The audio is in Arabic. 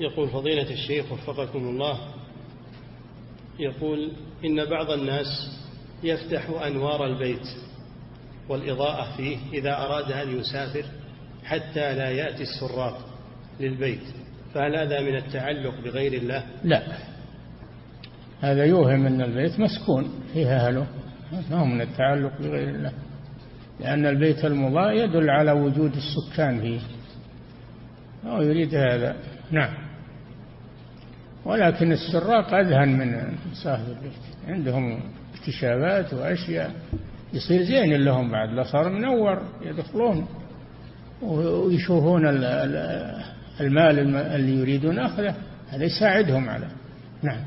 يقول فضيلة الشيخ وفقكم الله يقول إن بعض الناس يفتح أنوار البيت والإضاءة فيه إذا أراد أن يسافر حتى لا يأتي السراق للبيت فهل هذا من التعلق بغير الله؟ لا. هذا يوهم أن البيت مسكون فيه أهله ما هو من التعلق بغير الله؟ لأن البيت المضاء يدل على وجود السكان فيه. أو يريد هذا. نعم. ولكن السراق أذهن من صاحب البيت. عندهم اكتشافات وأشياء. يصير زين لهم بعد. لا صار منور يدخلون ويشوفون المال اللي يريدون أخذه. هذا يساعدهم على نعم.